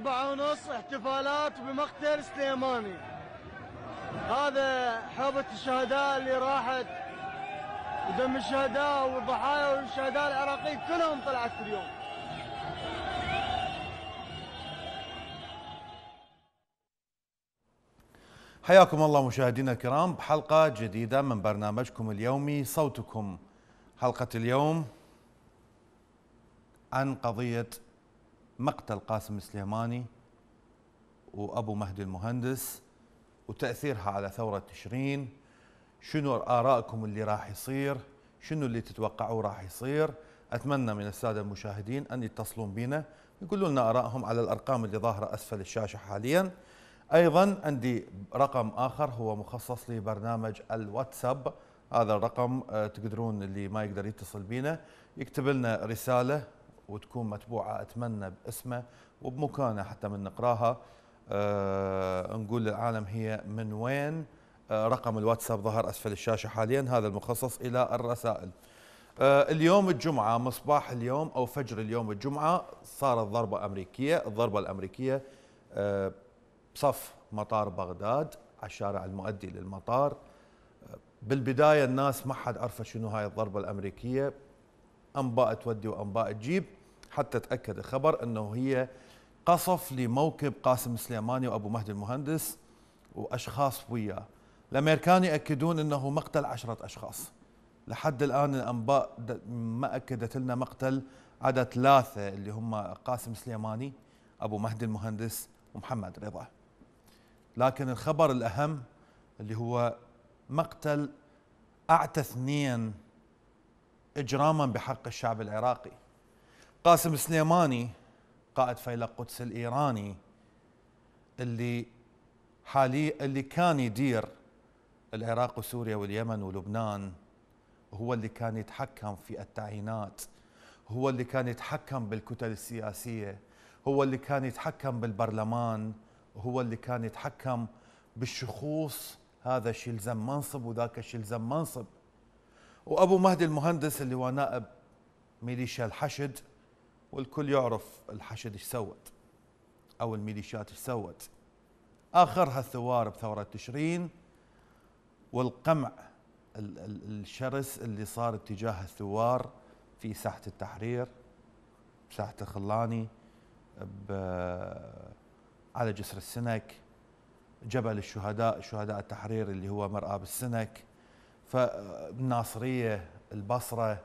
أربعة ونص احتفالات بمقتل سليماني. هذا حوبة الشهداء اللي راحت ودم الشهداء والضحايا والشهداء العراقيين كلهم طلعت اليوم. حياكم الله مشاهدينا الكرام بحلقة جديدة من برنامجكم اليومي صوتكم. حلقة اليوم عن قضية مقتل قاسم سليماني وأبو مهدي المهندس وتأثيرها على ثورة تشرين. شنو آرائكم اللي راح يصير؟ شنو اللي تتوقعوه راح يصير؟ أتمنى من السادة المشاهدين أن يتصلون بنا يقولوا لنا آرائهم على الأرقام اللي ظاهرة أسفل الشاشة حالياً. أيضا عندي رقم آخر هو مخصص لبرنامج الواتساب. هذا الرقم آه، تقدرون اللي ما يقدر يتصل بينا يكتب لنا رسالة وتكون متبوعة أتمنى باسمه وبمكانه حتى من نقراها. أه نقول للعالم هي من وين؟ أه رقم الواتساب ظهر أسفل الشاشة حاليا هذا المخصص إلى الرسائل. أه اليوم الجمعة مصباح اليوم أو فجر اليوم الجمعة صارت ضربه أمريكية الضربة الأمريكية أه بصف مطار بغداد على الشارع المؤدي للمطار. بالبداية الناس ما حد عرف شنو هاي الضربة الأمريكية. أنباء تودي وأنباء تجيب. حتى تأكد الخبر أنه هي قصف لموكب قاسم سليماني وأبو مهدي المهندس وأشخاص وياه. الأمريكان يأكدون أنه مقتل عشرة أشخاص. لحد الآن الأنباء ما أكدت لنا مقتل عدد ثلاثة اللي هم قاسم سليماني أبو مهدي المهندس ومحمد رضا. لكن الخبر الأهم اللي هو مقتل أعتى اثنين إجراما بحق الشعب العراقي. قاسم سليماني قائد فيلق قدس الإيراني اللي حالي اللي كان يدير العراق وسوريا واليمن ولبنان هو اللي كان يتحكم في التعيينات هو اللي كان يتحكم بالكتل السياسية هو اللي كان يتحكم بالبرلمان هو اللي كان يتحكم بالشخوص هذا شي يلزم منصب وذاك شي يلزم منصب. وأبو مهدي المهندس اللي هو نائب ميليشيا الحشد والكل يعرف الحشد إيش سوت أو الميليشيات إيش سوت. آخرها الثوار بثورة تشرين والقمع الشرس اللي صار اتجاه الثوار في ساحة التحرير ساحة الخلاني على جسر السنك جبل الشهداء شهداء التحرير اللي هو مرآب السنك فالناصرية البصرة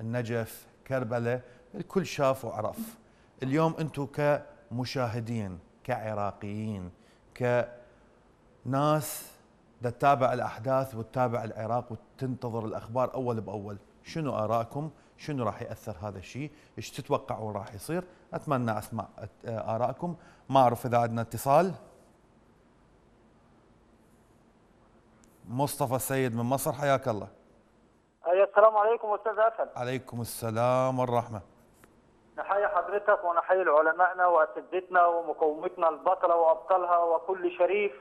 النجف كربلاء الكل شاف وعرف. اليوم أنتم كمشاهدين كعراقيين كناس تتابع الأحداث وتتابع العراق وتنتظر الأخبار أول بأول. شنو آراءكم؟ شنو راح يأثر هذا الشيء؟ إيش تتوقعون راح يصير؟ أتمنى أسمع ارائكم ما اعرف إذا عندنا اتصال. مصطفى السيد من مصر حياك الله. السلام عليكم أستاذ اسد عليكم السلام والرحمة. نحيي حضرتك ونحيي علمائنا وأساتذتنا ومقومتنا البطلة وأبطالها وكل شريف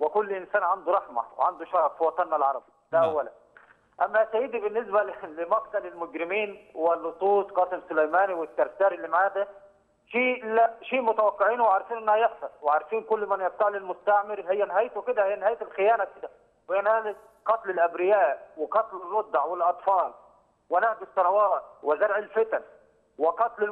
وكل إنسان عنده رحمة وعنده شرف في وطننا العربي. ده نعم. اولا. أما يا سيدي بالنسبة لمقتل المجرمين واللصوص قاسم سليماني والترتاري اللي معاه ده شيء لا شيء متوقعينه وعارفين إنه هيحصل وعارفين كل من يبتاع للمستعمر. هي نهايته كده هي نهاية الخيانة كده. وهي نهاية قتل الأبرياء وقتل الرضع والأطفال ونهب الثروات وزرع الفتن. وقتل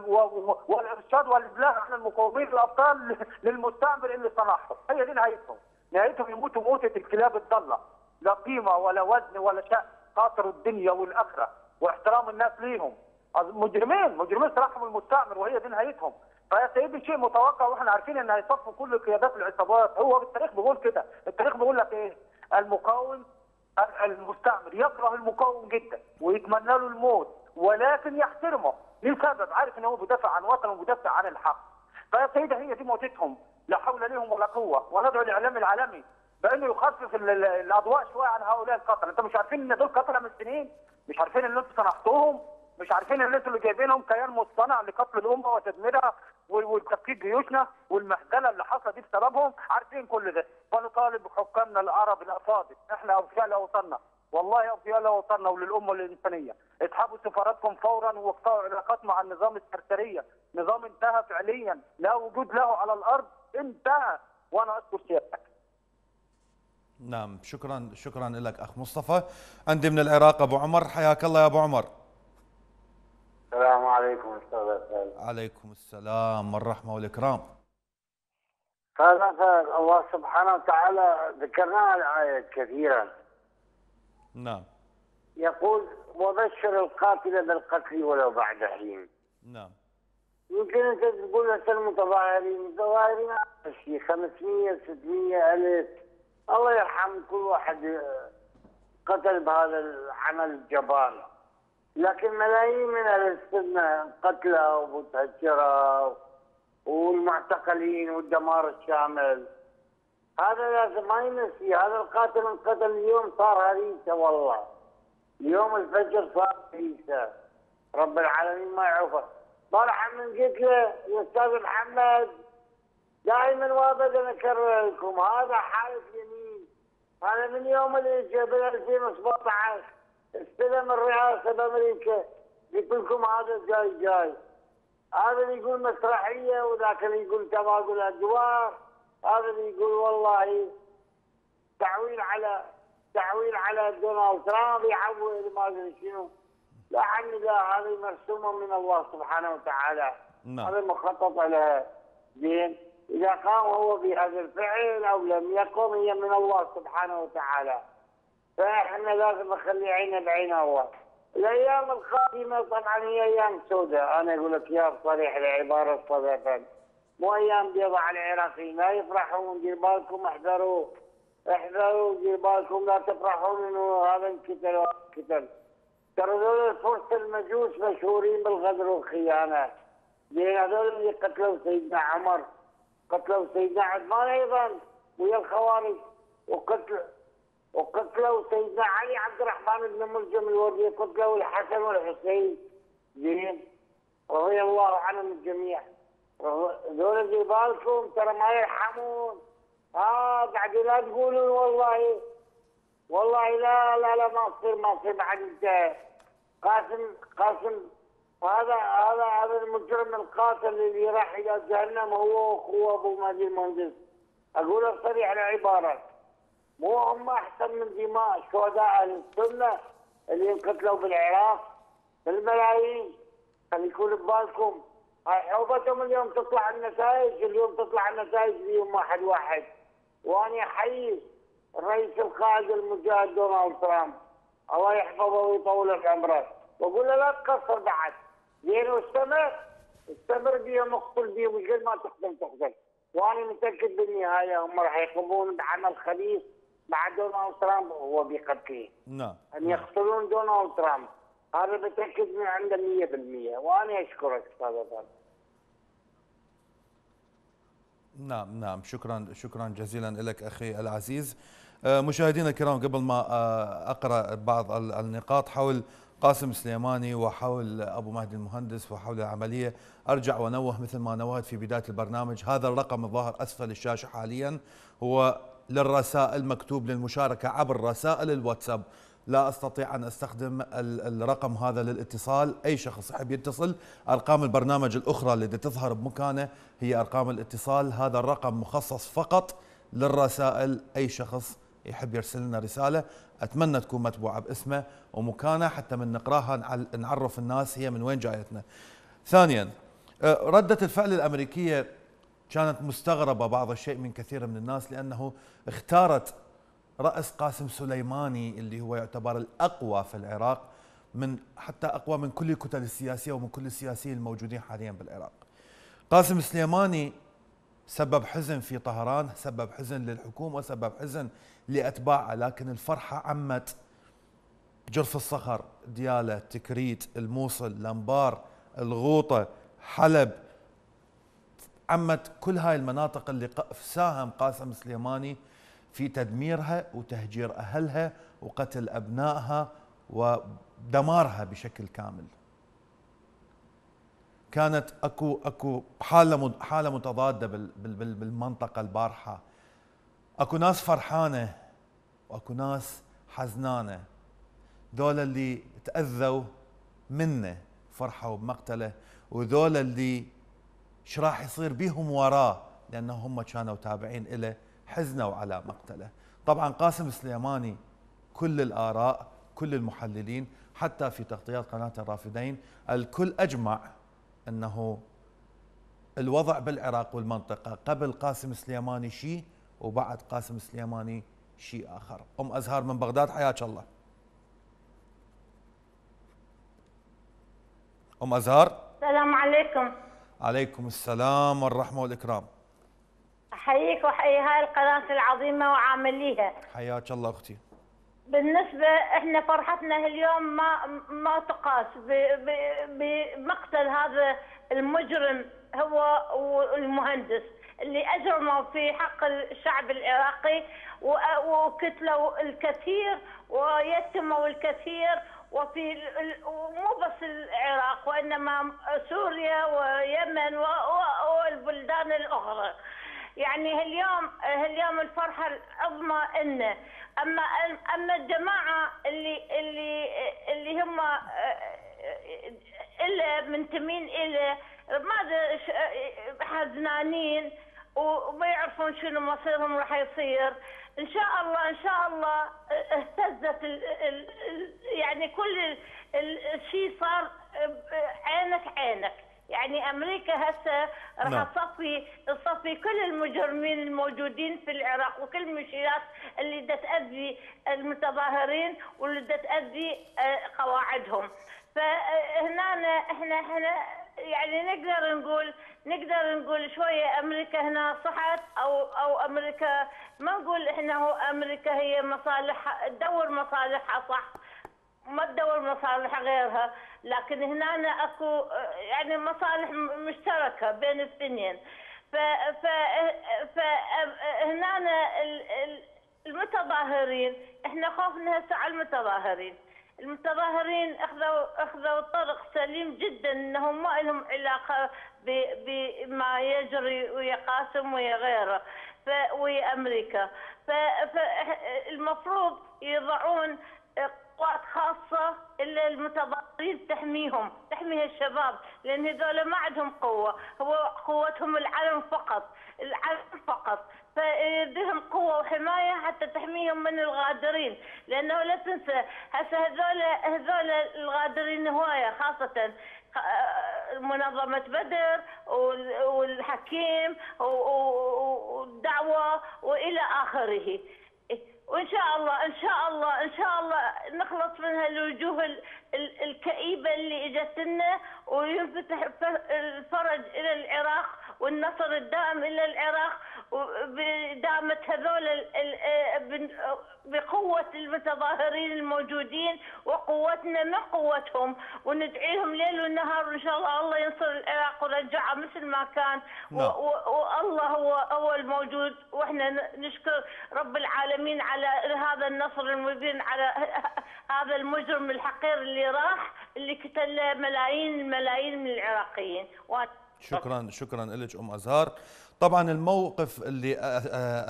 والإرشاد والإبلاغ عن المقاومين الأبطال للمستعمر اللي صنعهم. هي دي نهايتهم. نهايتهم يموتوا موتة الكلاب الضالة. لا قيمة ولا وزن ولا شأن خاطر الدنيا والآخرة واحترام الناس ليهم. مجرمين. مجرمين صراحهم المستعمر وهي دي نهايتهم. فيا سيدي شيء متوقع وإحنا عارفين ان هيصفوا كل قيادات العصابات. هو التاريخ بيقول كده. التاريخ بيقول لك إيه؟ المقاوم المستعمر يكره المقاوم جدا ويتمنى له الموت ولكن يحترمه. لسبب عارف ان هو بيدافع عن وطنه وبيدافع عن الحق. فيا سيدي هي دي موتتهم لا حول لهم ولا قوة. وندعو الإعلام العالمي بأنه يخفف الأضواء شوية عن هؤلاء القتلة، أنتم مش عارفين إن دول قتلة من سنين؟ مش عارفين إن أنتم صنعتوهم؟ مش عارفين إن أنتم اللي جايبينهم كيان مصطنع لقتل الأمة وتدميرها وتفكيك جيوشنا والمهزله اللي حصلت دي بسببهم، عارفين كل ده، فنطالب حكامنا العرب الأفاضل، إحنا أوفياء لاوطاننا والله اضياء لوطننا وللأمة الانسانيه اسحبوا سفاراتكم فورا واقطعوا علاقات مع النظام السرسريه نظام انتهى فعليا. لا وجود له على الأرض. انتهى. وأنا اشكر سيادتك. نعم. شكرا. شكرا لك أخ مصطفى. عندي من العراق أبو عمر. حياك الله يا أبو عمر. السلام عليكم أستاذ عليكم السلام والرحمة والإكرام. هذا الله سبحانه وتعالى ذكرنا الآية كثيرا. نعم. يقول وبشر القاتل بالقتل ولو بعد حين. نعم. يمكن انت تقول هسه المتظاهرين المتظاهرين شيء 500 600 ألف. الله يرحم كل واحد قتل بهذا العمل الجبان لكن ملايين من أهل السنة قتلى ومتهجره والمعتقلين والدمار الشامل. هذا لازم ما ينسي هذا القاتل انقتل اليوم صار هريسة والله. اليوم الفجر صار هريسة. رب العالمين ما يعوفه طلع من قلت له يا أستاذ محمد. دائما وابدا اكرر لكم هذا حالف يمين. أنا من يوم اللي اجى ب 2017 استلم الرئاسة بأمريكا. قلت لكم هذا جاي جاي. هذا اللي يقول مسرحية وذاك اللي يقول تبادل أدوار. هذا اللي يقول والله تعويل على تعويل على دونالد ترامب يعول ما أدري شنو. لا عني لا هذه مرسومة من الله سبحانه وتعالى. نعم. هذا مخطط لها زين. إذا قام هو بهذا الفعل أو لم يقم هي من الله سبحانه وتعالى. فإحنا لازم نخلي عيننا بعين الله الأيام القادمة طبعا هي أيام سوداء. أنا أقول لك يا صريح العبارة صدفا مو أيام بيضاء على العراقيين لا يفرحون دير بالكم احذروا. احذروا دير بالكم لا تفرحون إنه هذا انقتل وهذا انقتل ترى هذول الفرس المجوس مشهورين بالغدر والخيانة. زين هذول اللي قتلوا سيدنا عمر قتلوا سيدنا عثمان أيضا ويا الخوارج. وقتل وقتلوا سيدنا علي عبد الرحمن بن ملجم الوردي قتلوا الحسن والحسين. زين؟ رضي الله عنهم الجميع ذول اللي بالكم ترى ما يرحمون. ها بعد لا تقولون والله. والله لا لا لا ما تصير ما تصير بعد انت قاسم قاسم هذا هذا هذا المجرم القاتل اللي راح إلى جهنم هو واخوه أبو مهدي المهندس. أقول بصريح العباره مو هم أحسن من دماء شهداء أهل السنة اللي انقتلوا بالعراق؟ بالملايين. خلي يكون ببالكم. هاي حوبتهم اليوم تطلع النتائج اليوم تطلع النتائج اليوم واحد واحد. وأنا احيي الرئيس القائد المجاهد دونالد ترامب. الله يحفظه ويطول في عمره واقول له لا تقصر بعد. زين واستمر استمر بيهم أقتل بيهم مثل ما تقتل تقتل وأنا متأكد بالنهاية هم راح يقومون بعمل خبيث مع دونالد ترامب وهو بقتله. نعم. أن يقتلون دونالد ترامب. هذا متاكد من عنده 100% وأنا أشكرك أستاذ فاضل نعم نعم. شكرا شكرا جزيلا لك أخي العزيز. آه، مشاهدينا الكرام قبل ما آه، أقرأ بعض ال- النقاط حول قاسم سليماني وحول أبو مهدي المهندس وحول العملية. أرجع وأنوه مثل ما نوهت في بداية البرنامج. هذا الرقم الظاهر أسفل الشاشة حاليا. هو للرسائل مكتوب للمشاركة عبر رسائل الواتساب. لا أستطيع أن أستخدم ال- الرقم هذا للاتصال. أي شخص يحب يتصل أرقام البرنامج الأخرى اللي تظهر بمكانه هي أرقام الاتصال. هذا الرقم مخصص فقط للرسائل. أي شخص يحب يرسل لنا رسالة أتمنى تكون متبوعة باسمه ومكانه حتى من نقراها نعرف الناس هي من وين جايتنا. ثانيا آه، ردة الفعل الأمريكية كانت مستغربة بعض الشيء من كثير من الناس لأنه اختارت رأس قاسم سليماني اللي هو يعتبر الأقوى في العراق من حتى أقوى من كل الكتل السياسية ومن كل السياسيين الموجودين حاليا بالعراق. قاسم سليماني سبب حزن في طهران سبب حزن للحكومة سبب حزن لأتباعه لكن الفرحة عمت جرف الصخر ديالة تكريت الموصل الأنبار الغوطة حلب عمت كل هاي المناطق اللي ساهم قاسم سليماني في تدميرها وتهجير أهلها وقتل أبنائها ودمارها بشكل كامل. كانت أكو أكو حالة حالة متضادة بال- بال- بال- بالمنطقة البارحة. أكو ناس فرحانة وأكو ناس حزنانة. ذولا اللي تأذوا منه فرحوا بمقتله وذولا اللي إيش راح يصير بيهم وراه لأنه هم كانوا تابعين له حزنوا على مقتله. طبعا قاسم سليماني كل الآراء كل المحللين حتى في تغطيات قناة الرافدين الكل أجمع أنه الوضع بالعراق والمنطقة قبل قاسم سليماني شيء وبعد قاسم سليماني شيء آخر. أم ازهار من بغداد حياك الله. أم ازهار السلام عليكم. عليكم السلام والرحمة والإكرام. أحييك وأحيي هاي القناة العظيمة وعامليها. حياك الله أختي. بالنسبة إحنا فرحتنا اليوم ما ما تقاس بمقتل هذا المجرم هو والمهندس اللي أجرموا في حق الشعب العراقي وقتلوا الكثير ويتموا الكثير وفي ومو بس العراق وإنما سوريا ويمن والبلدان الأخرى. يعني اليوم اليوم الفرحة العظمى إنه. أما أما الجماعة اللي اللي اللي هم إلا منتمين إلى ماذا حزنانين وما يعرفون شنو مصيرهم راح يصير. إن شاء الله إن شاء الله اهتزت ال ال يعني كل ال- ال- الشيء صار عينك عينك. يعني أمريكا هسه راح نعم. تصفي تصفي كل المجرمين الموجودين في العراق وكل الميليشيات اللي دا تأذي المتظاهرين واللي دا تأذي آه، قواعدهم فهنا إحنا إحنا يعني نقدر نقول نقدر نقول شوية أمريكا هنا صحت أو أو أمريكا ما نقول إحنا هو أمريكا هي مصالحها تدور مصالحها صح ما تدور مصالح غيرها لكن هنا أكو آه، يعني مصالح مشتركة بين الاثنين. ف ف ف هنا ال- ال- المتظاهرين إحنا خوفنا هسه على المتظاهرين. المتظاهرين أخذوا أخذوا طرق سليم جدا إنهم ما لهم علاقة بما يجري ويا قاسم ويا غيره ويا أمريكا. فالمفروض يضعون قوات خاصة إلا المتظاهرين تحميهم تحمي الشباب لأن هذول ما عندهم قوة هو قوتهم العلم فقط العلم فقط. فيديهم قوة وحماية حتى تحميهم من الغادرين. لأنه لا تنسى هسه هذول هذول الغادرين هواية خاصة منظمة بدر وال- والحكيم والدعوة وإلى آخره. وإن شاء الله إن شاء الله إن شاء الله نخلص من هالوجوه ال- ال- الكئيبة اللي إجت لنا وينفتح الفرج إلى العراق والنصر الدائم إلى العراق بدعمة هذول آه، بقوة المتظاهرين الموجودين وقوتنا من قوتهم. وندعيهم ليل ونهار وان شاء الله الله ينصر العراق ويرجعها مثل ما كان. نعم. والله هو الموجود. وإحنا ن- نشكر رب العالمين على هذا النصر المبين على هذا المجرم الحقير اللي راح اللي قتل ملايين الملايين من العراقيين. شكرا شكرا لك أم ازهار طبعا الموقف اللي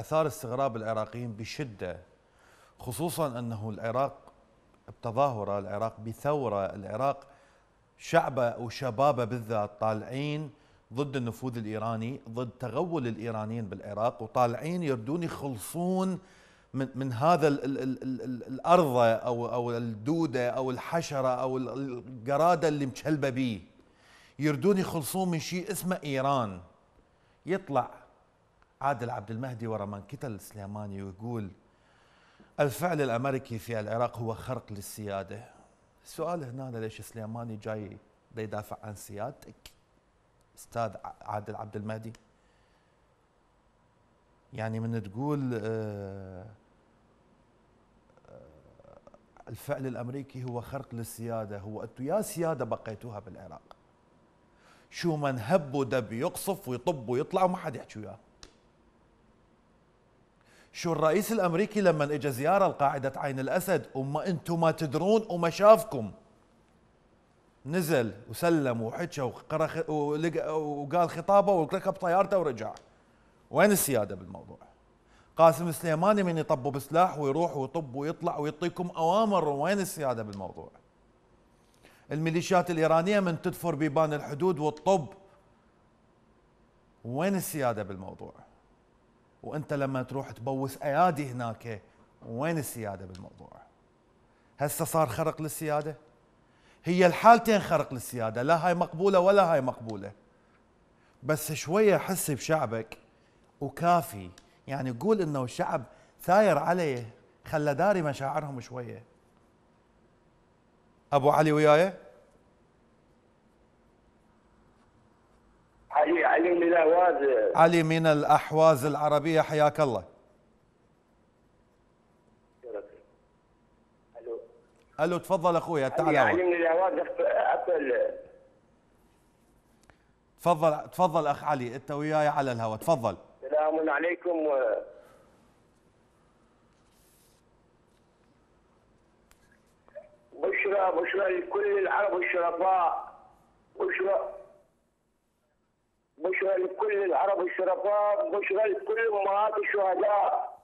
أثار استغراب العراقيين بشدة خصوصا أنه العراق بتظاهرة العراق بثورة العراق شعبه وشبابة بالذات طالعين ضد النفوذ الإيراني ضد تغول الإيرانيين بالعراق وطالعين يردون يخلصون من من هذا ال ال ال ال ال الارضه أو أو الدودة أو الحشرة أو ال- القرادة اللي مشلبة بيه. يردون يخلصون من شيء اسمه إيران. يطلع عادل عبد المهدي ورا من قتل سليماني ويقول الفعل الأمريكي في العراق هو خرق للسيادة. السؤال هنا ليش سليماني جاي دا يدافع عن سيادتك أستاذ عادل عبد المهدي؟ يعني من تقول آه، آه، الفعل الأمريكي هو خرق للسيادة هو أنتم يا سيادة بقيتوها بالعراق. شو من هب ودب يقصف ويطب ويطلع وما حد يحكي وياه. شو الرئيس الأمريكي لما اجى زيارة لقاعده عين الأسد وما أنتم ما تدرون وما شافكم. نزل وسلم وحكى وقرأ وقال خطابه وركب طيارته ورجع. وين السيادة بالموضوع؟ قاسم سليماني من يطبوا بسلاح ويروح ويطب ويطلع ويعطيكم أوامر. وين السيادة بالموضوع؟ الميليشيات الإيرانية من تدفر بيبان الحدود والطب. وين السيادة بالموضوع؟ وأنت لما تروح تبوس أيادي هناك وين السيادة بالموضوع؟ هسه صار خرق للسيادة؟ هي الحالتين خرق للسيادة لا هاي مقبولة ولا هاي مقبولة. بس شوية حس بشعبك وكافي. يعني قول إنه الشعب ثاير عليه خلى داري مشاعرهم شوية. أبو علي وياي؟ علي علي من الاهواز علي من الأحواز العربية حياك الله. ألو. ألو تفضل أخوي تعال علي. من الاهواز ابل تفضل تفضل أخ علي أنت وياي على الهواء تفضل. سلام عليكم. بشرى بشرى لكل العرب الشرفاء بشرى بشرى لكل العرب الشرفاء بشرى لكل أمهات الشهداء.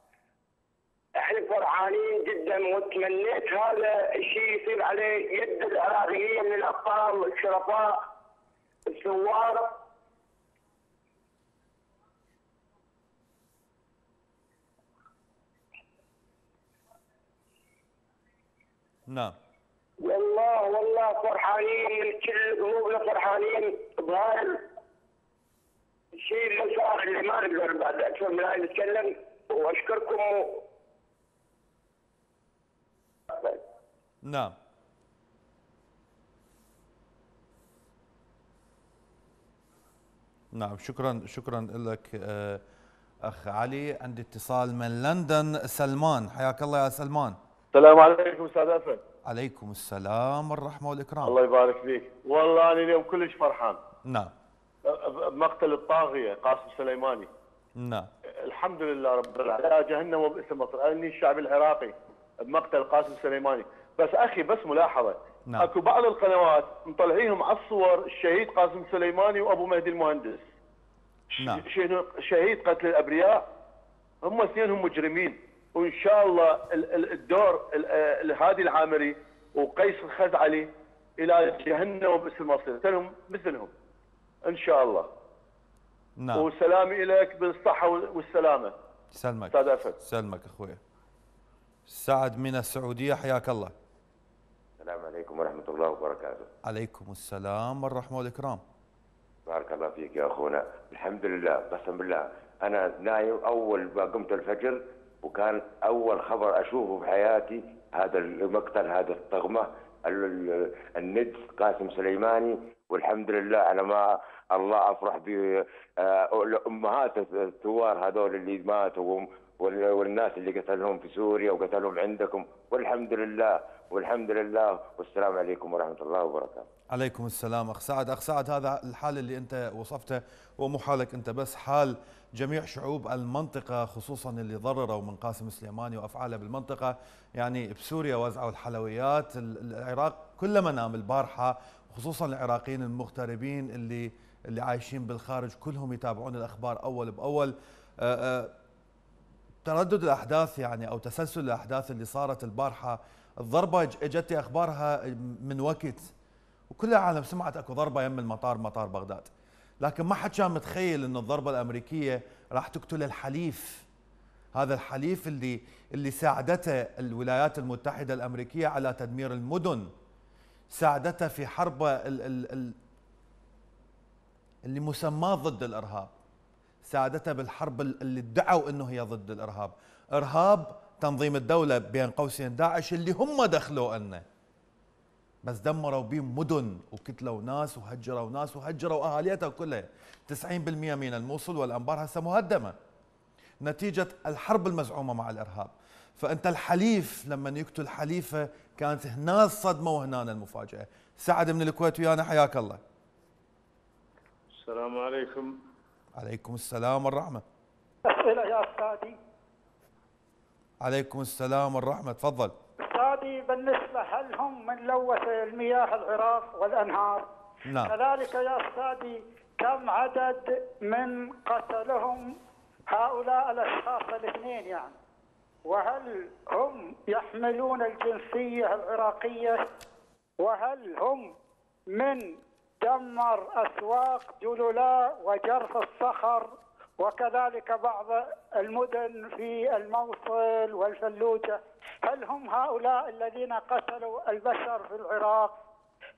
إحنا فرحانين جدا وتمنيت هذا الشيء يصير عليه يد العراقيين من الأبطال الشرفاء الثوار. نعم. والله والله فرحانين كل قلوبنا فرحانين. بهذا الشيء اللي صار اللي ما نقدر بعد أكثر من هاي نتكلم. وأشكركم. و... نعم. نعم شكرا شكرا لك آه، أخ علي. عندي اتصال من لندن سلمان. حياك الله يا سلمان. السلام عليكم أستاذ اسد عليكم السلام والرحمة والإكرام. الله يبارك فيك. والله أنا اليوم كلش فرحان. نعم. بمقتل الطاغية قاسم سليماني. نعم. الحمد لله رب العالمين. جهنم وبئس المصير. اني الشعب العراقي بمقتل قاسم سليماني. بس أخي بس ملاحظة. نعم. أكو بعض القنوات مطلعيهم على الصور الشهيد قاسم سليماني وأبو مهدي المهندس. نعم. شهيد قتل الأبرياء. هم اثنينهم مجرمين. وإن شاء الله ال- ال- الدور ال- آه، الهادي العامري وقيس الخزعلي إلى جهنم المصير. اثنينهم مثلهم. إن شاء الله. نعم. وسلامي لك بالصحة والسلامة. سلمك. أستاذ اسد سلمك أخوي. سعد من السعودية حياك الله. السلام عليكم ورحمة الله وبركاته. عليكم السلام والرحمة والإكرام. بارك الله فيك يا أخونا. الحمد لله قسم بالله. أنا نايم أول ما قمت الفجر وكان أول خبر أشوفه بحياتي هذا المقتل هذا الطغمة ال- ال- الند قاسم سليماني والحمد لله على ما الله أفرح بأمهات الثوار هذول اللي ماتوا وال- والناس اللي قتلهم في سوريا وقتلهم عندكم. والحمد لله والحمد لله. والسلام عليكم ورحمة الله وبركاته. عليكم السلام. أخ سعد أخ سعد هذا الحال اللي أنت وصفته هو مو حالك أنت بس حال جميع شعوب المنطقة خصوصا اللي ضرروا من قاسم سليماني وأفعاله بالمنطقة. يعني بسوريا وزعوا الحلويات. ال- العراق كلما نام البارحة خصوصا العراقيين المغتربين اللي اللي عايشين بالخارج كلهم يتابعون الأخبار أول بأول. آه، آه، تردد الأحداث يعني أو تسلسل الأحداث اللي صارت البارحة. الضربة ج- اجتني أخبارها من وقت وكل العالم سمعت أكو ضربة يم المطار مطار بغداد. لكن ما حد كان متخيل ان الضربة الأمريكية راح تقتل الحليف. هذا الحليف اللي اللي ساعدته الولايات المتحدة الأمريكية على تدمير المدن. ساعدته في حرب ال ال ال اللي مسماه ضد الإرهاب. ساعدته بالحرب ال- اللي ادعوا إنه هي ضد الإرهاب. إرهاب تنظيم الدولة بين قوسين داعش اللي هم دخلوا لنا بس دمروا بهم مدن وقتلوا ناس وهجروا ناس وهجروا اهاليتها كلها. 90% من الموصل والأنبار هسه مهدمة. نتيجة الحرب المزعومة مع الإرهاب. فأنت الحليف لما يقتل حليفة كانت هنا الصدمة وهنا المفاجأة. سعد من الكويت ويانا حياك الله. السلام عليكم. عليكم السلام والرحمة. أسئلة يا أستاذي. عليكم السلام والرحمة تفضل. أستاذي بالنسبة هل هم من لوث المياه العراق والأنهار. نعم. كذلك يا أستاذي كم عدد من قتلهم هؤلاء الأشخاص الاثنين يعني؟ وهل هم يحملون الجنسية العراقية؟ وهل هم من دمر أسواق جلولاء وجرف الصخر؟ وكذلك بعض المدن في الموصل والفلوجة. هل هم هؤلاء الذين قتلوا البشر في العراق؟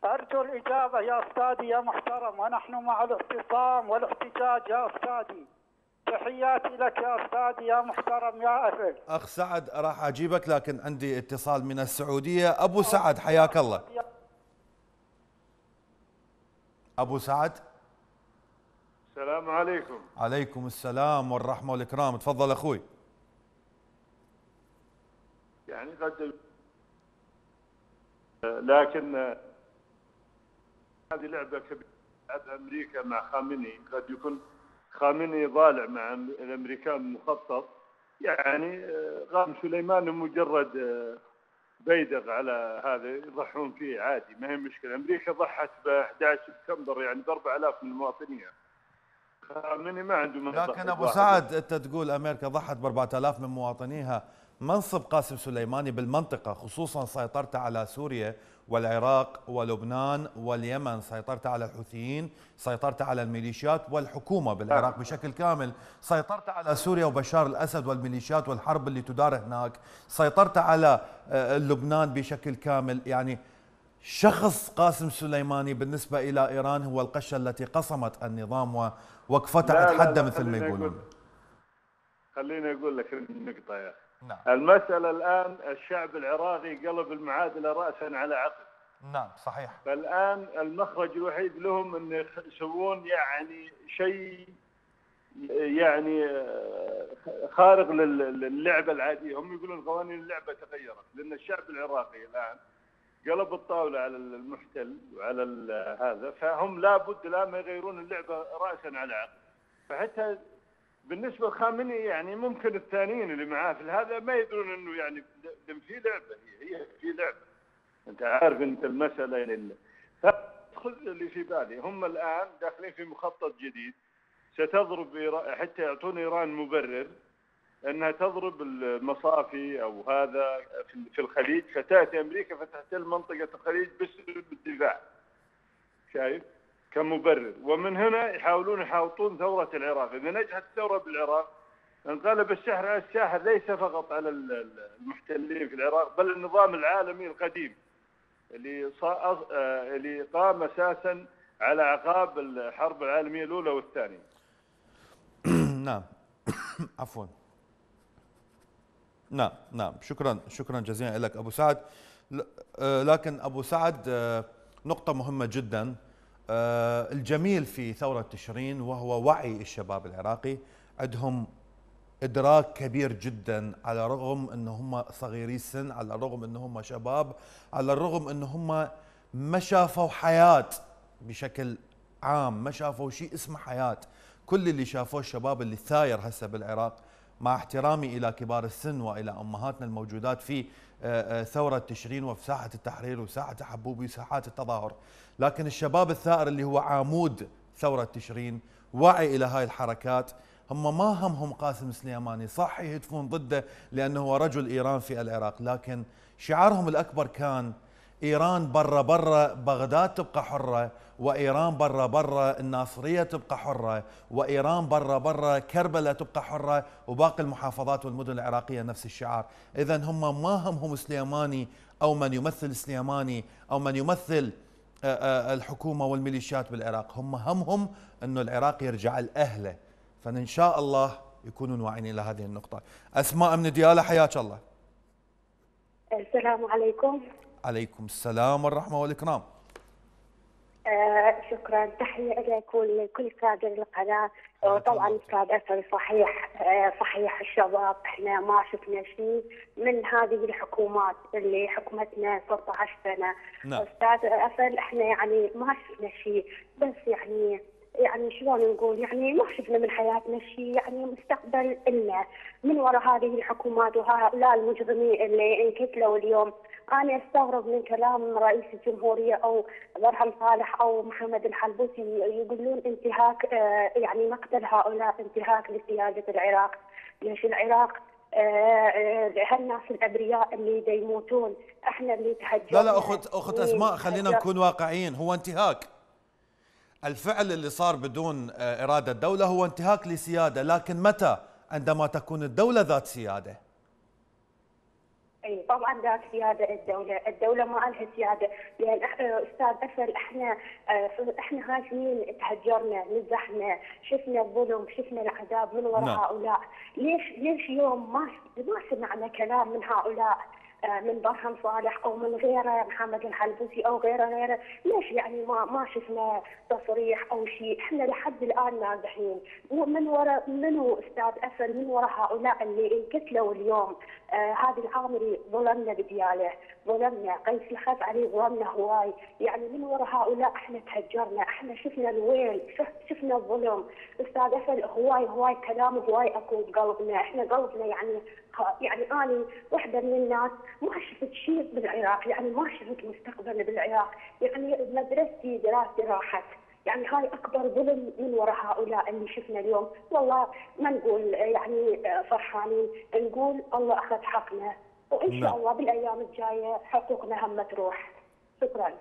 أرجو الإجابة يا أستاذي يا محترم ونحن مع الاعتصام والاحتجاج يا أستاذي. تحياتي لك يا أستاذي يا محترم يا أهل أخ سعد راح أجيبك لكن عندي اتصال من السعودية. أبو سعد حياك الله. أبو سعد؟ السلام عليكم. عليكم السلام والرحمة والإكرام. تفضل أخوي. يعني قد لكن هذه لعبة كبيرة. لعبها أمريكا مع خامنئي قد يكون خامنئي ضالع مع الأمريكان مخطط. يعني آه، غام سليمان مجرد آه، بيدق على هذا يضحون فيه عادي. ما هي مشكلة. أمريكا ضحت ب 11 سبتمبر يعني ب 4000 من المواطنين. خامنئي ما عنده لكن أبو سعد أنت تقول أمريكا ضحت ب 4000 من مواطنيها. منصب قاسم سليماني بالمنطقة خصوصا سيطرته على سوريا والعراق ولبنان واليمن سيطرت على الحوثيين سيطرت على الميليشيات والحكومة بالعراق بشكل كامل. سيطرت على سوريا وبشار الأسد والميليشيات والحرب اللي تدار هناك. سيطرت على آه، لبنان بشكل كامل. يعني شخص قاسم سليماني بالنسبة إلى إيران هو القشة التي قصمت النظام ووقفتها لا، لا، لا، تحدى مثل ما يقولون. خليني أقول لك النقطه يا. أخي نعم. المسألة الآن الشعب العراقي قلب المعادلة راسا على عقب. نعم صحيح. فالآن المخرج الوحيد لهم إن يسوون يعني شيء يعني آه، خارق لل- للعبة العادية. هم يقولون قوانين اللعبة تغيرت لأن الشعب العراقي الآن قلب الطاولة على المحتل وعلى هذا فهم لابد الآن ما يغيرون اللعبة راسا على عقب. فحتى بالنسبة لخامنئي يعني ممكن الثانيين اللي معاه في هذا ما يدرون إنه يعني في لعبة هي هي في لعبة. أنت عارف أنت المسألة يعني فخذ اللي في بالي. هم الآن داخلين في مخطط جديد. ستضرب حتى يعطون إيران مبرر. أنها تضرب المصافي أو هذا في- الخليج فتأتي أمريكا فتحتل منطقه الخليج باسلوب الدفاع شايف؟ كمبرر. ومن هنا يحاولون يحاوطون ثورة العراق. إذا نجحت الثوره بالعراق انقلب على الساحر ليس فقط على ال- ال- المحتلين في العراق بل النظام العالمي القديم اللي آه، اللي قام أساسا على عقاب الحرب العالمية الأولى والثانية. نعم. عفوا. نعم نعم. شكرا شكرا جزيلا لك أبو سعد. آه، لكن أبو سعد آه، نقطة مهمة جدا. آه، الجميل في ثورة تشرين وهو وعي الشباب العراقي عندهم إدراك كبير جدا على الرغم إن هم صغيري السن على الرغم إن هم شباب على الرغم إن هم ما شافوا حياة بشكل عام ما شافوا شيء اسمه حياة. كل اللي شافوه الشباب اللي ثاير هسه بالعراق مع احترامي إلى كبار السن وإلى أمهاتنا الموجودات في آه، آه، ثورة تشرين وفي ساحة التحرير وساحة حبوبي وساحات التظاهر. لكن الشباب الثائر اللي هو عمود ثورة تشرين وعي إلى هاي الحركات هم ما همهم قاسم سليماني. صح يهتفون ضده لأنه هو رجل إيران في العراق لكن شعارهم الأكبر كان إيران برا برا بغداد تبقى حرة وإيران برا برا الناصرية تبقى حرة وإيران برا برا كربلاء تبقى حرة وباقي المحافظات والمدن العراقية نفس الشعار. اذا هم ما همهم سليماني أو من يمثل سليماني أو من يمثل آه، آه، الحكومة والميليشيات بالعراق. هم همهم إنه العراق يرجع لأهله. فإن شاء الله يكونون واعيين إلى هذه النقطة. أسماء من دياله حياك الله. السلام عليكم. عليكم السلام والرحمة والإكرام. آه شكرا. تحية لك ولكل كادر القناة. وطبعا أستاذ اسد صحيح آه صحيح الشباب. إحنا ما شفنا شيء من هذه الحكومات اللي حكمتنا 16 سنة. نعم. أستاذ اسد إحنا يعني ما شفنا شيء. بس يعني يعني شلون نقول؟ يعني ما شفنا من حياتنا شيء يعني مستقبل إلنا. من وراء هذه الحكومات وهؤلاء المجرمين اللي انقتلوا اليوم أنا أستغرب من كلام رئيس الجمهورية أو برهم صالح أو محمد الحلبوسي يقولون انتهاك آه، يعني مقتل هؤلاء انتهاك لسياده العراق. ليش العراق؟ آه، آه، هالناس الأبرياء اللي دا يموتون. إحنا اللي تهجرنا لا لا اخت أخت أسماء خلينا نكون واقعيين. هو انتهاك. الفعل اللي صار بدون إرادة دوله هو انتهاك لسيادة. لكن متى؟ عندما تكون الدولة ذات سيادة. طبعا ذات سياده الدولة، الدولة ما لها سياده لأن إح- أستاذ اسل إحنا آه، إحنا هاشمين تهجرنا نزحنا شفنا الظلم شفنا العذاب من وراء نعم. هؤلاء، ليش ليش يوم ما ما سمعنا كلام من هؤلاء؟ من برهم صالح أو من غيره محمد الحلبوسي أو غيره غيره، ليش يعني ما ما شفنا تصريح أو شيء، إحنا لحد الآن نازحين، من وراء منو أستاذ اسل من وراء هؤلاء اللي انقتلوا اليوم، آه العامري ظلمنا بديالة، ظلمنا قيس الخف عليه ظلمنا هواي، يعني من وراء هؤلاء إحنا تهجرنا، إحنا شفنا الويل، شف- شفنا الظلم، أستاذ أصلا هواي هواي كلام هواي اكو بقلبنا، إحنا قلبنا يعني يعني أنا واحدة من الناس ما شفت شيء بالعراق، يعني ما شفت مستقبل بالعراق، يعني مدرستي دراستي راحت. يعني هاي أكبر ظلم من وراء هؤلاء اللي شفنا اليوم، والله ما نقول يعني فرحانين، نقول الله أخذ حقنا، وإن شاء نعم. الله بالأيام الجاية حقوقنا هم تروح. شكرا.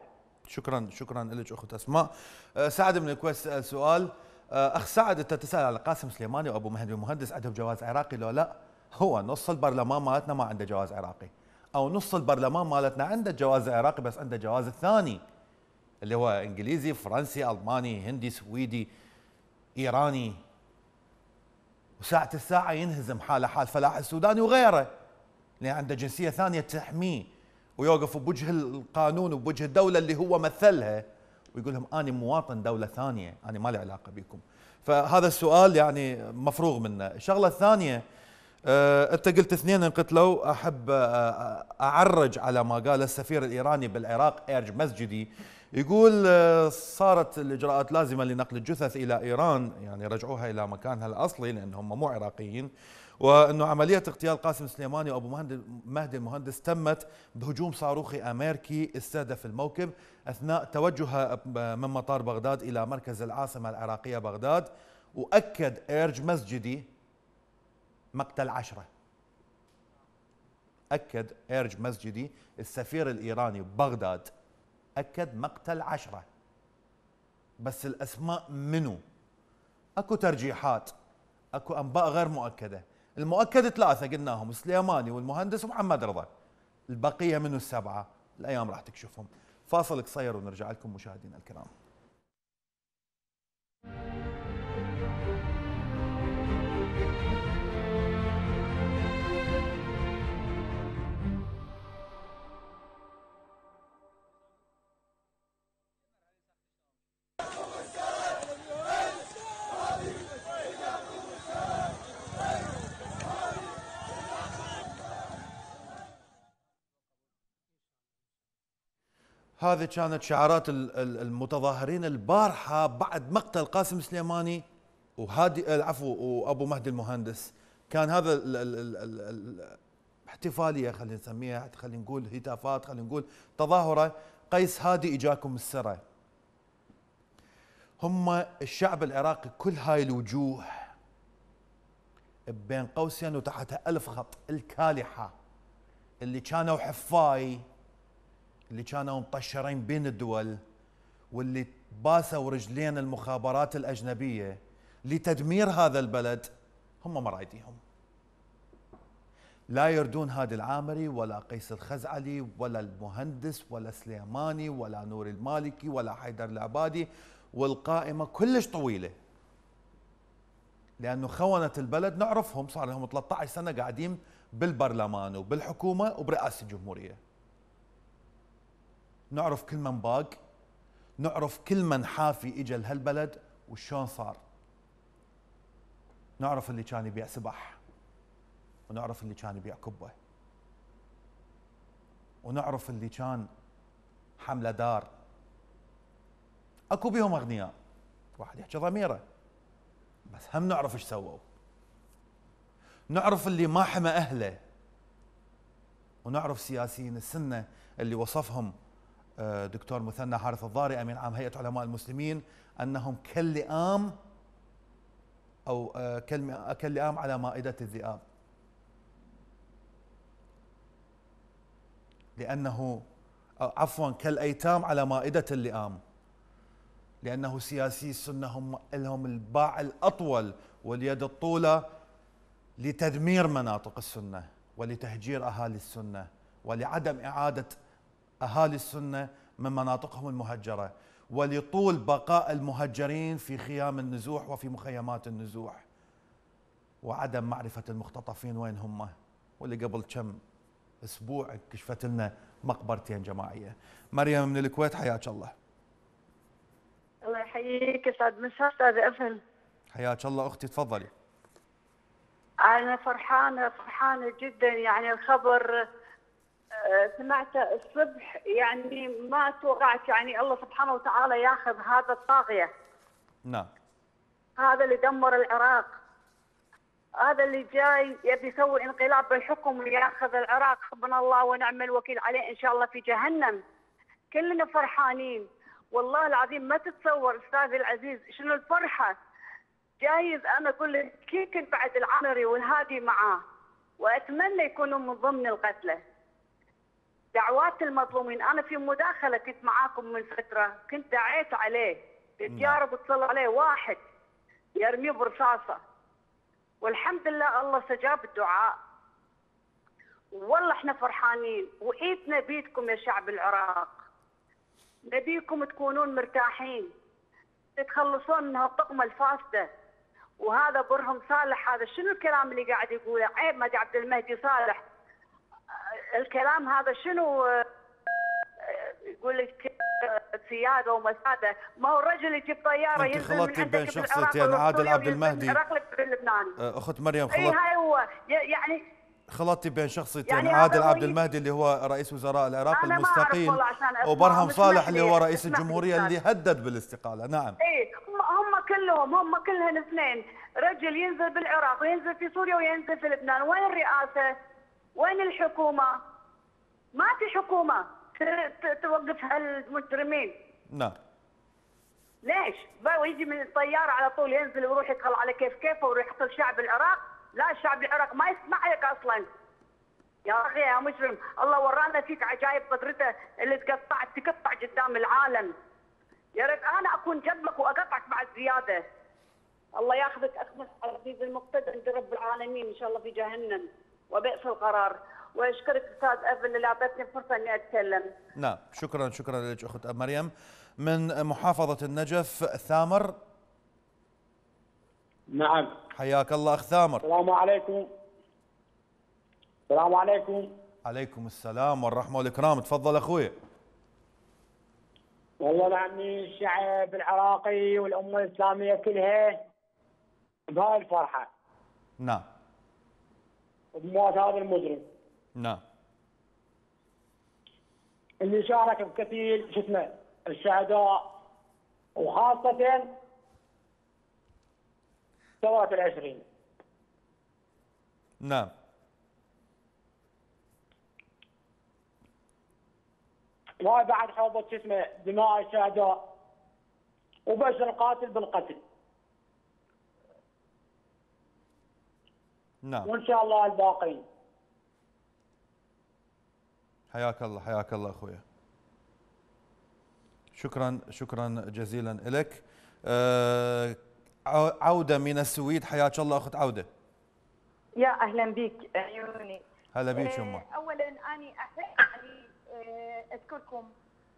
شكرا شكرا لك أخت أسماء آه، سعد من الكويت سأل سؤال آه، أخ سعد أنت تسأل على قاسم سليماني وأبو مهدي المهندس عندهم جواز عراقي لو لا هو نص البرلمان مالتنا ما عنده جواز عراقي. أو نص البرلمان مالتنا عنده جواز عراقي بس عنده جواز الثاني اللي هو إنجليزي فرنسي ألماني هندي سويدي إيراني. وساعة الساعة ينهزم حاله حال فلاح السوداني وغيره. لأن عنده جنسية ثانية تحميه. ويوقف بوجه القانون وبوجه الدولة اللي هو مثلها. ويقول لهم أنا مواطن دولة ثانية أنا ما لي علاقة بكم. فهذا السؤال يعني مفروغ منه. الشغلة الثانية آه، أنت قلت اثنين انقتلوا أحب آه، أعرج على ما قال السفير الإيراني بالعراق إيرج مسجدي يقول آه، صارت الإجراءات لازمة لنقل الجثث إلى إيران يعني رجعوها إلى مكانها الأصلي لأنهم مو عراقيين وأنه عملية اغتيال قاسم سليماني وأبو مهدي المهندس تمت بهجوم صاروخي أمريكي استهدف الموكب أثناء توجهه من مطار بغداد إلى مركز العاصمة العراقية بغداد وأكد إيرج مسجدي مقتل عشرة. أكد إيرج مسجدي السفير الإيراني ببغداد أكد مقتل عشرة. بس الأسماء منو؟ أكو ترجيحات أكو أنباء غير مؤكدة. المؤكد ثلاثة قلناهم سليماني والمهندس ومحمد رضا. البقية منو السبعة؟ الأيام راح تكشفهم. فاصل قصير ونرجع لكم مشاهدينا الكرام. هذه كانت شعارات ال- ال- المتظاهرين البارحة بعد مقتل قاسم سليماني وهادي العفو وأبو مهدي المهندس. كان هذا ال ال ال ال ال احتفالية خلينا نسميها خلينا نقول هتافات خلينا نقول تظاهرة. قيس هادي إجاكم السرى هم الشعب العراقي كل هاي الوجوه بين قوسين وتحتها ألف خط الكالحة اللي كانوا حفاي اللي كانوا مطشرين بين الدول واللي باسوا رجلين المخابرات الأجنبية لتدمير هذا البلد هم مرايديهم لا يردون هادي العامري ولا قيس الخزعلي ولا المهندس ولا سليماني ولا نور المالكي ولا حيدر العبادي والقائمة كلش طويلة. لأنه خونة البلد نعرفهم صار لهم 13 سنة قاعدين بالبرلمان وبالحكومة وبرئاسة الجمهورية. نعرف كل من باق نعرف كل من حافي اجى لهالبلد وشلون صار؟ نعرف اللي كان يبيع سبح ونعرف اللي كان يبيع كبة ونعرف اللي كان حملة دار. أكو بيهم أغنياء واحد يحكي ضميره بس هم نعرف إيش سووا. نعرف اللي ما حمى أهله ونعرف سياسيين السنة اللي وصفهم دكتور مثنى حارث الضاري أمين عام هيئة علماء المسلمين أنهم كاللئام أو آه، كاللئام على مائدة الذئاب. لأنه أو عفوا كالأيتام على مائدة اللئام. لأنه سياسي السنة هم لهم الباع الأطول واليد الطولى لتدمير مناطق السنة ولتهجير أهالي السنة ولعدم إعادة أهالي السنة من مناطقهم المهجرة ولطول بقاء المهجرين في خيام النزوح وفي مخيمات النزوح وعدم معرفة المختطفين وين هم واللي قبل كم أسبوع كشفت لنا مقبرتين جماعية. مريم من الكويت حياك الله. الله يحييك يسعد مساء أستاذ افل حياك الله أختي تفضلي. أنا فرحانة فرحانة جدا يعني الخبر سمعته الصبح يعني ما توقعت يعني الله سبحانه وتعالى ياخذ هذا الطاغية. نعم. هذا اللي دمر العراق. هذا اللي جاي يبي يسوي انقلاب بالحكم وياخذ العراق. حسبنا الله ونعم الوكيل عليه إن شاء الله في جهنم. كلنا فرحانين. والله العظيم ما تتصور أستاذي العزيز شنو الفرحة. جايز أنا أقول لك كيف كنت بعد العمري والهادي معاه. وأتمنى يكونوا من ضمن القتله دعوات المظلومين. أنا في مداخلة كنت معاكم من فترة كنت دعيت عليه. الديار بتصل عليه واحد يرميه برصاصة. والحمد لله الله استجاب الدعاء. والله إحنا فرحانين. وايدنا بيدكم يا شعب العراق. نبيكم تكونون مرتاحين. تتخلصون من هالطقمه الفاسدة. وهذا برهم صالح. هذا شنو الكلام اللي قاعد يقوله؟ عيب ما عبد المهدي صالح. الكلام هذا شنو؟ آه، آه، يقول لك آه، سياده ومساده ما هو الرجل يجيب طيارة ينزل من خلطتي عندك بين شخصيتين، عادل عبد المهدي. آه، أخت مريم إي خلط هاي هو. يعني خلطتي بين شخصيتين يعني عادل عبد المهدي اللي هو رئيس وزراء العراق المستقيل وبرهم صالح اللي لي- هو رئيس اسمح لي الجمهوريه. اللي هدد بالاستقالة. نعم. إيه هم هم كلهم هم كلهن اثنين. رجل ينزل بالعراق وينزل في سوريا وينزل في لبنان. وين الرئاسه وين الحكومة؟ ما في حكومة توقف هالمجرمين نعم. ليش؟ بقى يجي من الطياره على طول ينزل ويروح يدخل على كيف كيفه ويروح يقتل شعب العراق. لا شعب العراق ما يسمع لك أصلا. يا أخي يا مجرم الله ورانا فيك عجائب قدرته اللي تقطع تقطع قدام العالم. يا ريت أنا أكون جنبك وأقطعك بعد زيادة. الله ياخذك أخذ العزيز المقتدر عند رب العالمين إن شاء الله في جهنم. وبئس القرار. واشكرك أستاذ ابل اللي اعطتني فرصة أني أتكلم. نعم شكرا شكرا لك أخت مريم. من محافظة النجف ثامر؟ نعم. حياك الله أخ ثامر. السلام عليكم. السلام عليكم. عليكم السلام والرحمة والإكرام. تفضل أخوي. والله لعني الشعب العراقي والأمة الإسلامية كلها بهاي الفرحة. نعم. بموت هذا المجرم نعم. اللي شارك بكثير شو اسمه الشهداء وخاصة ثوره العشرين. نعم. وهاي بعد حوضة شو اسمه دماء الشهداء وبشر القاتل بالقتل. نعم. وإن شاء الله الباقين. حياك الله حياك الله أخويا. شكرا شكرا جزيلا لك آه، عو- عودة من السويد. حياك الله أخت عودة. يا أهلا بك عيوني. هلا بيك آه، يمه اولا اني أحب يعني آه، اشكركم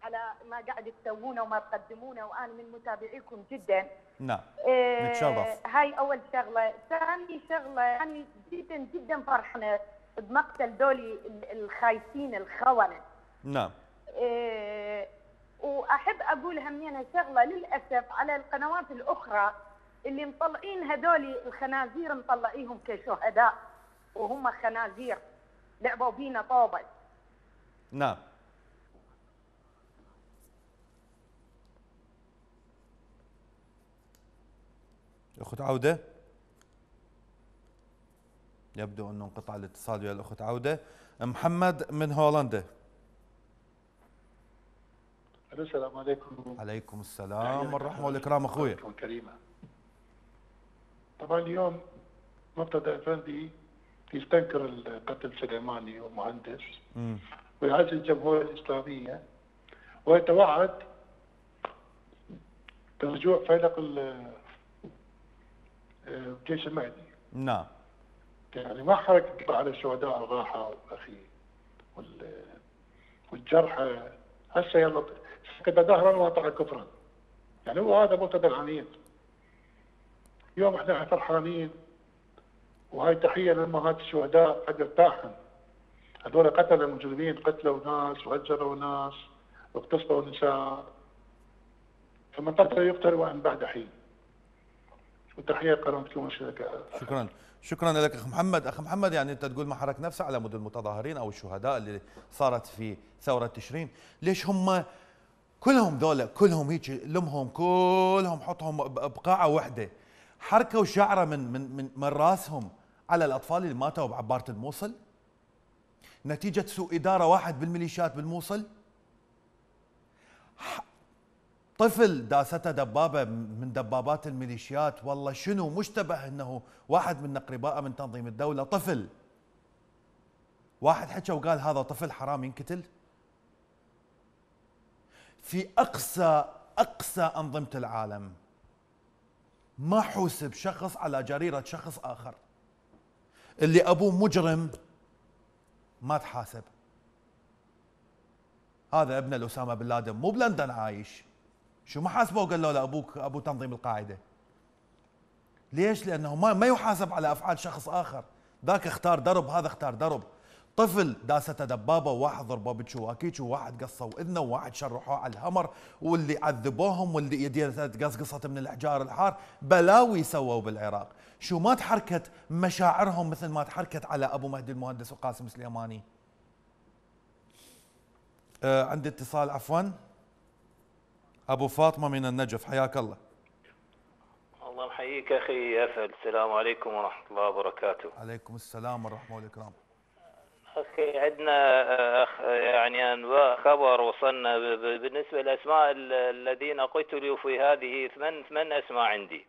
على ما قاعد تسوونه وما تقدمونه وأنا من متابعيكم جدا. نعم. آه، نتشرف هاي أول شغلة، ثاني شغلة يعني جدا جدا فرحانه بمقتل دولي ال- الخايسين الخونة. نعم. آه، وأحب أقول همينة شغلة للأسف على القنوات الأخرى اللي مطلعين هذول الخنازير مطلعيهم كشهداء وهم خنازير. لعبوا بينا طوبة. نعم. اخت عودة. يبدو انه انقطع الاتصال ويا الأخت عودة. محمد من هولندا. السلام عليكم. عليكم السلام والرحمة والإكرام أخوي. كريمة. طبعا اليوم مرتضى افندي يستنكر القتل سليماني ومهندس. ويعزز الجمهورية الإسلامية. ويتوعد برجوع فيلق الجيش المهدي نعم. يعني ما حرك على الشهداء الراحة أخي وال- والجرحى هسه يلا سكت ظهرا وطع كفرا. يعني هو هذا مرتضى العنيد. يوم إحنا فرحانين وهاي تحية لأمهات الشهداء قد ارتاحن هذول قتلوا المجرمين قتلوا ناس وهجروا ناس واغتصبوا نساء. فمن قتل يقتل وان بعد حين. وتحية قناتكم شكرا. شكرا لك أخ محمد. أخ محمد يعني أنت تقول ما حرك نفسه على مود المتظاهرين أو الشهداء اللي صارت في ثورة تشرين. ليش هم كلهم ذولا كلهم هيك لمهم كلهم حطهم بقاعة واحدة. حركوا شعره من من من, من راسهم على الأطفال اللي ماتوا بعبارة الموصل؟ نتيجة سوء إدارة واحد بالميليشيات بالموصل؟ طفل داستة دبابة من دبابات الميليشيات والله شنو مشتبه إنه واحد من اقربائه من تنظيم الدولة طفل. واحد حكى وقال هذا طفل حرام ينقتل في أقصى أقصى أنظمة العالم ما حوسب شخص على جريرة شخص آخر. اللي أبوه مجرم ما تحاسب. هذا ابن الأسامة بن لادن مو بلندن عايش. شو ما حاسبه وقال له لا أبوك أبو تنظيم القاعدة. ليش؟ لأنه ما ما يحاسب على أفعال شخص آخر. ذاك اختار درب هذا اختار درب. طفل داسته دبابة وواحد ضربه بشواكيش وواحد قصوا اذنه وواحد شرحوه على الهمر واللي عذبوهم واللي يدينا قصقصت من الأحجار الحار. بلاوي سووا بالعراق. شو ما تحركت مشاعرهم مثل ما تحركت على أبو مهدي المهندس وقاسم سليماني. آه عندي اتصال عفوا. أبو فاطمة من النجف حياك الله. الله محييك أخي اسد السلام عليكم ورحمة الله وبركاته. عليكم السلام والرحمة والإكرام. أخي عندنا آه، أخ- يعني انباء خبر وصلنا ب- ب- بالنسبة لأسماء ال- الذين قتلوا في هذه ثمان ثمان أسماء عندي.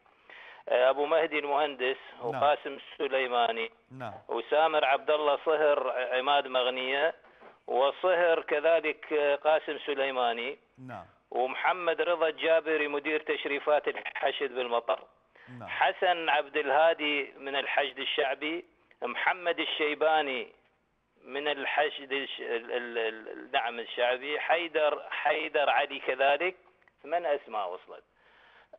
أبو مهدي المهندس وقاسم السليماني نعم. وسامر عبد الله صهر عماد مغنية وصهر كذلك قاسم سليماني. نعم. ومحمد رضا الجابري مدير تشريفات الحشد بالمطر. نعم. حسن عبد الهادي من الحشد الشعبي. محمد الشيباني من الحشد الدعم الشعبي. حيدر حيدر علي كذلك. ثمان أسماء وصلت.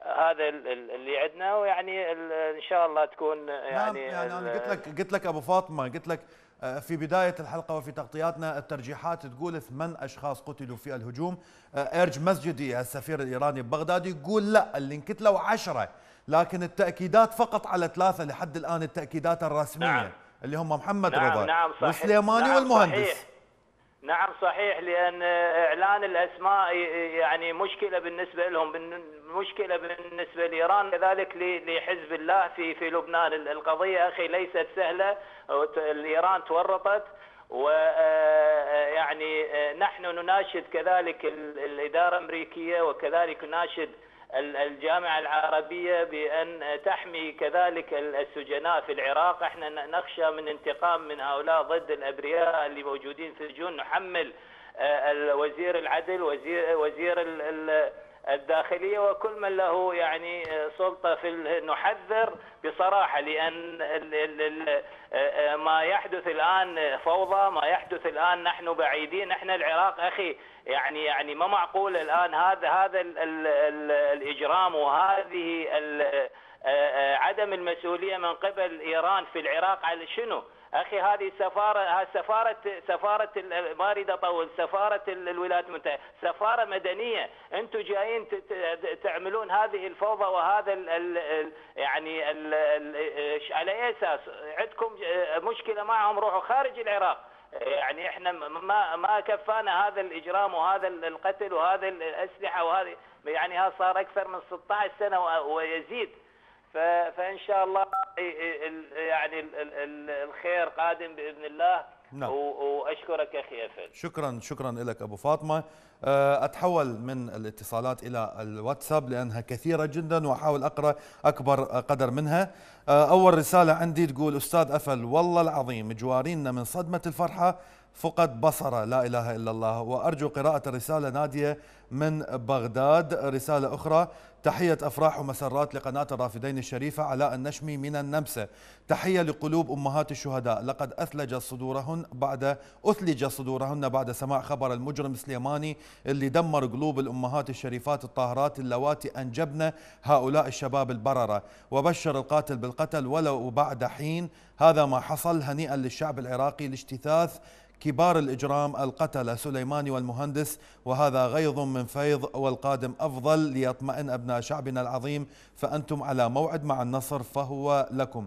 هذا ال- ال- اللي عندنا ويعني إن شاء الله تكون نعم يعني, يعني أنا قلت لك قلت لك أبو فاطمة قلت لك في بداية الحلقة وفي تغطياتنا الترجيحات تقول ثمان أشخاص قتلوا في الهجوم. آه، ارج مسجدي السفير الإيراني ببغداد يقول لا اللي انقتلوا عشرة لكن التأكيدات فقط على ثلاثة لحد الآن التأكيدات الرسمية نعم. اللي هم محمد نعم رضا نعم صحيح. والسليماني نعم والمهندس. صحيح. نعم صحيح لأن إعلان الأسماء يعني مشكلة بالنسبة لهم مشكلة بالنسبة لإيران كذلك لحزب الله في في لبنان. القضية أخي ليست سهلة ايران تورطت ويعني نحن نناشد كذلك ال- الإدارة الأمريكية وكذلك نناشد الجامعة العربية بأن تحمي كذلك ال- السجناء في العراق. إحنا نخشى من انتقام من هؤلاء ضد الأبرياء اللي موجودين في السجون نحمل آه، وزير العدل وزير وزير الداخلية وكل من له يعني آه، سلطة في نحذر بصراحة لأن آه، آه، ما يحدث الآن فوضى ما يحدث الآن نحن بعيدين إحنا العراق أخي يعني يعني ما معقول الآن هذا هذا ال ال ال الإجرام وهذه عدم المسؤولية من قبل إيران في العراق على شنو؟ أخي هذه سفارة سفارة سفارة ما أريد أطول سفارة ال- الولايات المتحدة سفارة مدنية. أنتم جايين تعملون هذه الفوضى وهذا ال ال ال يعني ال ال على أي أساس؟ عندكم مشكلة معهم؟ روحوا خارج العراق. يعني إحنا ما ما كفانا هذا الإجرام وهذا القتل وهذا الأسلحة وهذه يعني ها صار أكثر من 16 سنة ويزيد. فإن شاء الله يعني ال- ال- ال- الخير قادم بإذن الله. نعم. وأشكرك أخي افل شكرا شكرا لك أبو فاطمة. آه، أتحول من الاتصالات إلى الواتساب لأنها كثيرة جدا وأحاول أقرأ أكبر قدر منها. آه، أول رسالة عندي تقول أستاذ أفل والله العظيم جوارينا من صدمة الفرحة فقد بصر لا إله إلا الله. وأرجو قراءة الرسالة نادية من بغداد. رسالة أخرى تحية أفراح ومسرات لقناة الرافدين الشريفة علاء النشمي من النمسا. تحية لقلوب أمهات الشهداء. لقد أثلج صدورهن بعد أثلج صدورهن بعد سماع خبر المجرم سليماني اللي دمر قلوب الأمهات الشريفات الطاهرات اللواتي أنجبن هؤلاء الشباب البررة. وبشر القاتل بالقتل ولو بعد حين. هذا ما حصل هنيئا للشعب العراقي لاجتثاث كبار الإجرام القتلة سليماني والمهندس وهذا غيظ من فيض والقادم أفضل ليطمئن أبناء شعبنا العظيم. فأنتم على موعد مع النصر فهو لكم.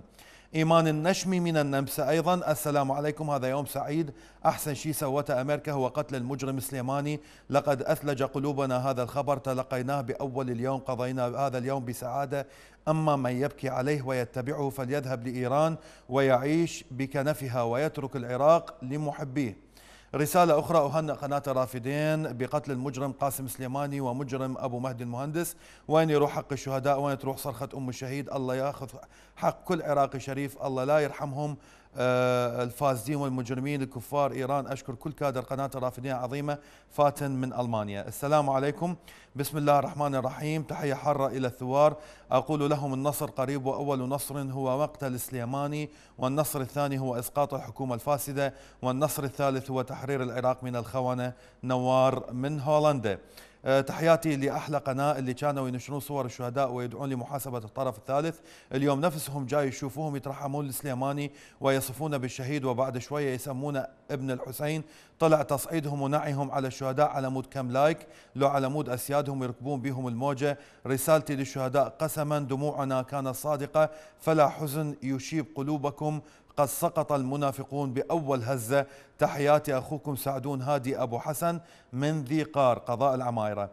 إيمان النشمي من النمسا أيضا السلام عليكم هذا يوم سعيد. أحسن شيء سوته أمريكا هو قتل المجرم سليماني. لقد أثلج قلوبنا هذا الخبر. تلقيناه بأول اليوم. قضينا هذا اليوم بسعادة. أما من يبكي عليه ويتبعه فليذهب لإيران ويعيش بكنفها ويترك العراق لمحبيه. رسالة أخرى أهنئ قناة الرافدين بقتل المجرم قاسم سليماني ومجرم أبو مهدي المهندس. وين يروح حق الشهداء؟ وين تروح صرخة أم الشهيد؟ الله ياخذ حق كل عراقي شريف الله لا يرحمهم. الفاسدين والمجرمين الكفار إيران أشكر كل كادر قناة الرافدين عظيمة فاتن من ألمانيا. السلام عليكم. بسم الله الرحمن الرحيم. تحية حارة إلى الثوار. أقول لهم النصر قريب وأول نصر هو مقتل سليماني والنصر الثاني هو إسقاط الحكومة الفاسدة والنصر الثالث هو تحرير العراق من الخونة نوار من هولندا. آه، تحياتي لأحلى قناة اللي كانوا ينشرون صور الشهداء ويدعون لمحاسبة الطرف الثالث. اليوم نفسهم جاي يشوفوهم يترحمون السليماني ويصفون بالشهيد وبعد شوية يسمونه ابن الحسين. طلع تصعيدهم ونعيهم على الشهداء على مود كم like. لو على مود أسيادهم يركبون بهم الموجة. رسالتي للشهداء قسما دموعنا كانت صادقة. فلا حزن يشيب قلوبكم. قد سقط المنافقون بأول هزة. تحياتي أخوكم سعدون هادي أبو حسن من ذي قار قضاء العمايرة.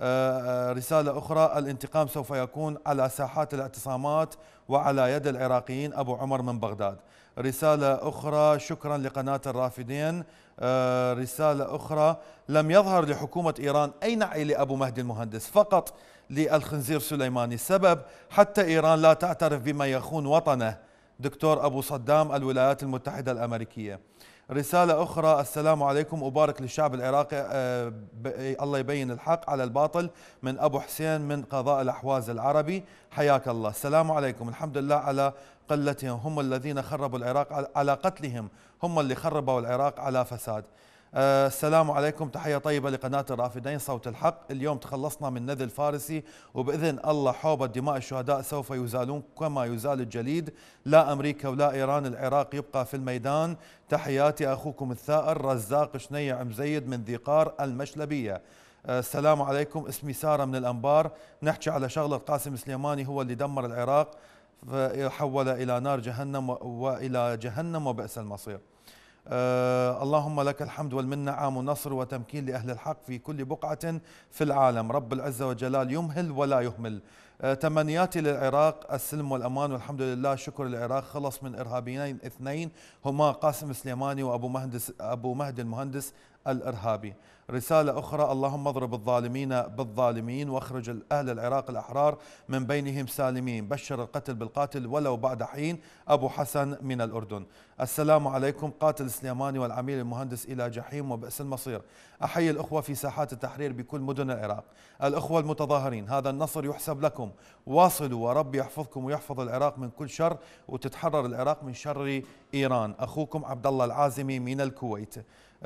آه، آه، رسالة أخرى الانتقام سوف يكون على ساحات الاعتصامات وعلى يد العراقيين. أبو عمر من بغداد. رسالة أخرى شكرا لقناة الرافدين. آه، رسالة أخرى لم يظهر لحكومة إيران أي نعي لأبو مهدي المهندس. فقط للخنزير سليماني. السبب حتى إيران لا تعترف بما يخون وطنه. دكتور أبو صدام الولايات المتحدة الأمريكية. رسالة أخرى السلام عليكم. أبارك للشعب العراقي. آه، ب- الله يبين الحق على الباطل من أبو حسين من قضاء الأحواز العربي. حياك الله. السلام عليكم. الحمد لله على قلتهم. هم الذين خربوا العراق على قتلهم. هم اللي خربوا العراق على فساد. آه، السلام عليكم. تحية طيبة لقناة الرافدين. صوت الحق. اليوم تخلصنا من نذل فارسي وبإذن الله حوبة دماء الشهداء سوف يزالون كما يزال الجليد. لا أمريكا ولا إيران العراق يبقى في الميدان. تحياتي أخوكم الثائر رزاق شنيع مزيد من ذي قار المشلبية. آه، السلام عليكم. اسمي سارة من الأنبار. نحكي على شغلة قاسم سليماني هو اللي دمر العراق فحول إلى نار جهنم وإلى جهنم وبئس المصير. آه اللهم لك الحمد والمنة عام ونصر وتمكين لأهل الحق في كل بقعة في العالم. رب العزة والجلال يمهل ولا يهمل. آه تمنياتي للعراق السلم والأمان والحمد لله شكر العراق خلص من إرهابيين اثنين هما قاسم سليماني وأبو مهندس أبو مهدي المهندس الإرهابي. رسالة أخرى اللهم اضرب الظالمين بالظالمين واخرج أهل العراق الأحرار من بينهم سالمين. بشر القتل بالقاتل ولو بعد حين. أبو حسن من الأردن. السلام عليكم قاتل سليماني والعميل المهندس إلى جحيم وبئس المصير. أحيي الأخوة في ساحات التحرير بكل مدن العراق. الأخوة المتظاهرين هذا النصر يحسب لكم. واصلوا ورب يحفظكم ويحفظ العراق من كل شر وتتحرر العراق من شر إيران. أخوكم عبد الله العازمي من الكويت.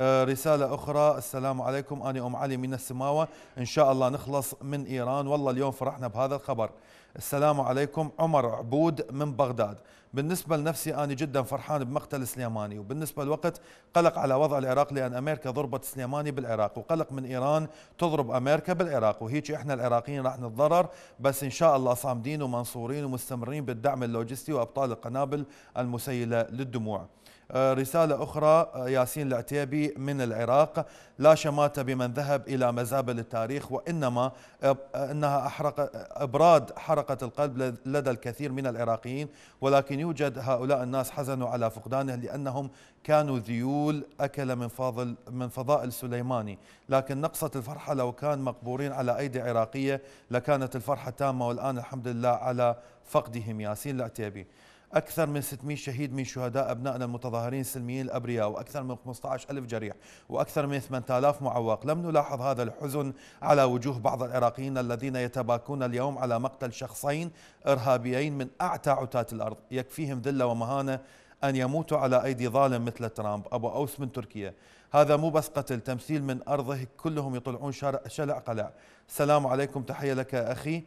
رسالة أخرى. السلام عليكم. أنا أم علي من السماوة. إن شاء الله نخلص من إيران. والله اليوم فرحنا بهذا الخبر. السلام عليكم. عمر عبود من بغداد. بالنسبة لنفسي أنا جدا فرحان بمقتل سليماني. وبالنسبة للوقت قلق على وضع العراق لأن أمريكا ضربت سليماني بالعراق. وقلق من إيران تضرب أمريكا بالعراق. وهيك إحنا العراقيين راح نتضرر. بس إن شاء الله صامدين ومنصورين ومستمرين بالدعم اللوجستي وأبطال القنابل المسيلة للدموع. آه، رسالة أخرى آه، ياسين العتيبي من العراق. لا شماتة بمن ذهب إلى مزابل التاريخ وإنما آه، أنها أحرق إبراد حرقة القلب لدى الكثير من العراقيين. ولكن يوجد هؤلاء الناس حزنوا على فقدانه لأنهم كانوا ذيول أكل من فاضل من فضائل سليماني. لكن نقصت الفرحة لو كان مقبورين على أيدي عراقية لكانت الفرحة تامة. والآن الحمد لله على فقدهم. ياسين العتيبي. أكثر من 600 شهيد من شهداء أبنائنا المتظاهرين السلميين الأبرياء وأكثر من 15 ألف جريح وأكثر من 8000 معوق. لم نلاحظ هذا الحزن على وجوه بعض العراقيين الذين يتباكون اليوم على مقتل شخصين إرهابيين من أعتى عتاة الأرض. يكفيهم ذلة ومهانة أن يموتوا على أيدي ظالم مثل ترامب. أبو أوس من تركيا. هذا مو بس قتل تمثيل من أرضه كلهم يطلعون شلع قلع. السلام عليكم تحية لك أخي.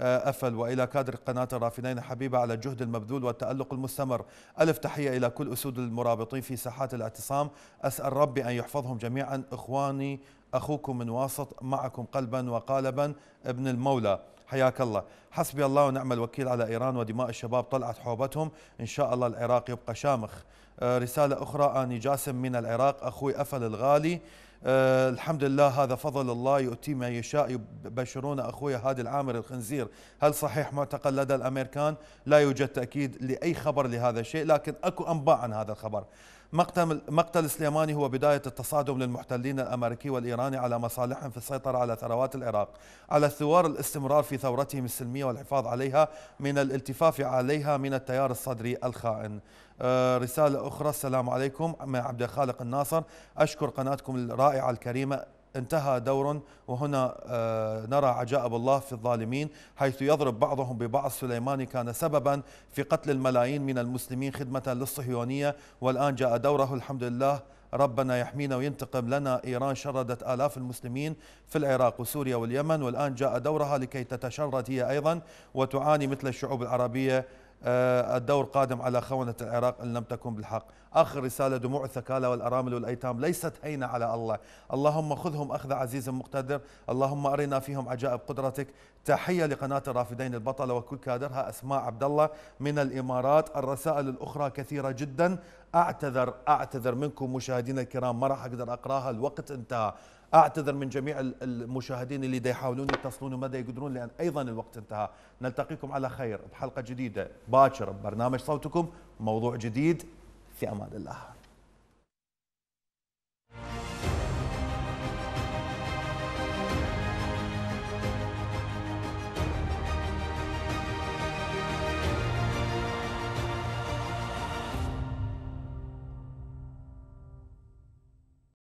أفل. وإلى كادر قناة الرافدين حبيبة على الجهد المبذول والتألق المستمر. ألف تحية إلى كل أسود المرابطين في ساحات الاعتصام. أسأل ربي أن يحفظهم جميعا. إخواني أخوكم من واسط معكم قلبا وقالبا ابن المولى. حياك الله. حسبي الله ونعم الوكيل على إيران ودماء الشباب طلعت حوبتهم. إن شاء الله العراق يبقى شامخ. آه، رسالة أخرى. آني جاسم من العراق. أخوي أفل الغالي. أه الحمد لله هذا فضل الله يؤتي ما يشاء يبشرون أخوي هادي العامر الخنزير. هل صحيح معتقل لدى الأمريكان؟ لا يوجد تأكيد لأي خبر لهذا الشيء لكن أكو أنباء عن هذا الخبر. مقتل مقتل سليماني هو بداية التصادم للمحتلين الأمريكي والإيراني على مصالحهم في السيطرة على ثروات العراق على الثوار الاستمرار في ثورتهم السلمية والحفاظ عليها من الالتفاف عليها من التيار الصدري الخائن. آه، رسالة أخرى السلام عليكم. مع عبد الخالق الناصر أشكر قناتكم الرائعة الكريمة انتهى دور وهنا آه، نرى عجائب الله في الظالمين حيث يضرب بعضهم ببعض. سليماني كان سببا في قتل الملايين من المسلمين خدمة للصهيونية. والآن جاء دوره الحمد لله ربنا يحمينا وينتقم لنا. إيران شردت آلاف المسلمين في العراق وسوريا واليمن. والآن جاء دورها لكي تتشرد هي أيضا وتعاني مثل الشعوب العربية الدور قادم على خونة العراق إن لم تكن بالحق. آخر رسالة دموع الثكالى والأرامل والأيتام ليست هينة على الله. اللهم خذهم أخذ عزيز مقتدر. اللهم أرنا فيهم عجائب قدرتك. تحية لقناة الرافدين البطلة وكل كادرها أسماء عبد الله من الإمارات. الرسائل الأخرى كثيرة جدا. أعتذر أعتذر منكم مشاهدينا الكرام. ما راح أقدر أقراها الوقت انتهى. أعتذر من جميع المشاهدين اللي دا يحاولون يتصلون وما دا يقدرون لأن أيضا الوقت انتهى. نلتقيكم على خير. بحلقة جديدة. باكر ببرنامج صوتكم. موضوع جديد. في أمان الله.